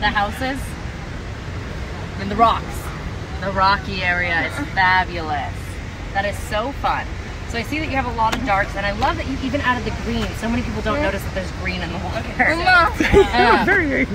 the houses and the rocks. The rocky area is uh-uh. fabulous. That is so fun. So I see that you have a lot of darks, and I love that you even added the green. So many people don't notice that there's green in the water. Um, Very